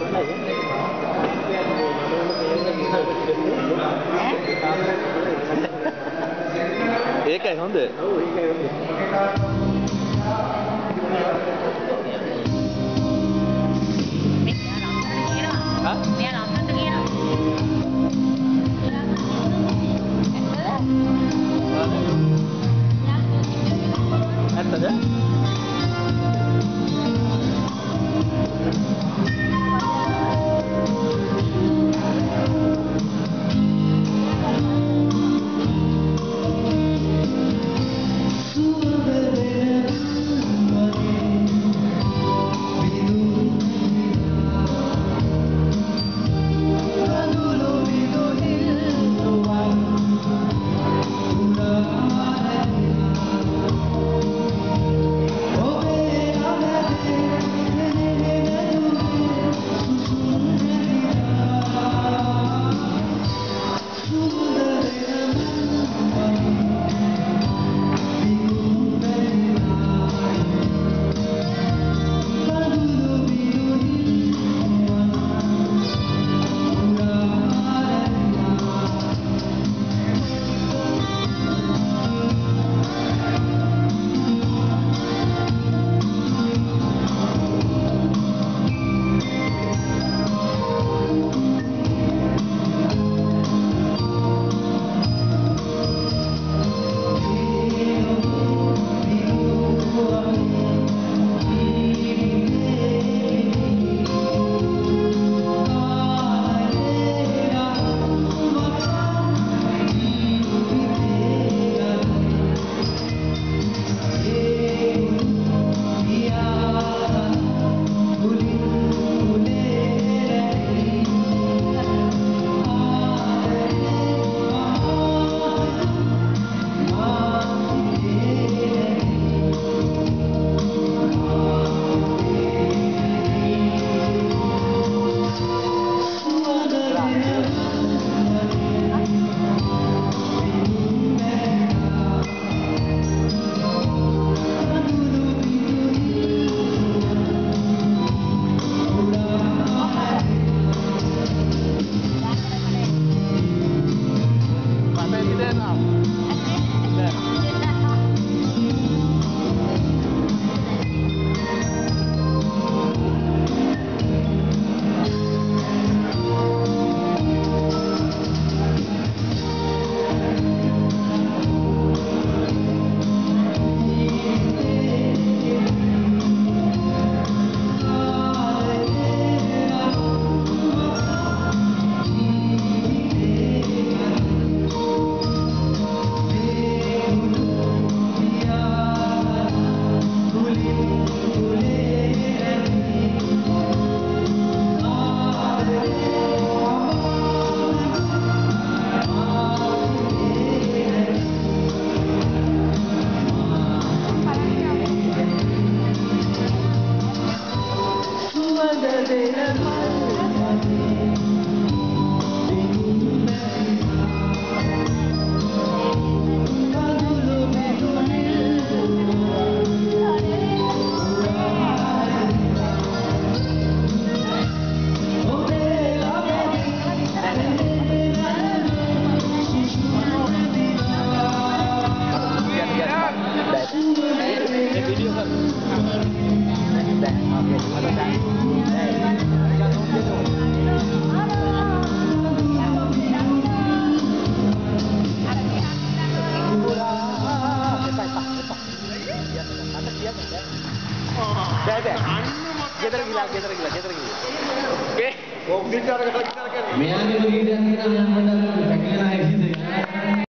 ඒකයි හොඳ. ඔව් ඒකයි හොඳ. ගෙදර ගිලා ගෙදර ගිලා ගෙදර ගිලා. ඔකේ. කොම්පියුටර් එකට ගෙදර ගියා. මෙයාගේ ගීතයක් තියෙනවා මෙයා මට පැකිලෙන අය හිතේ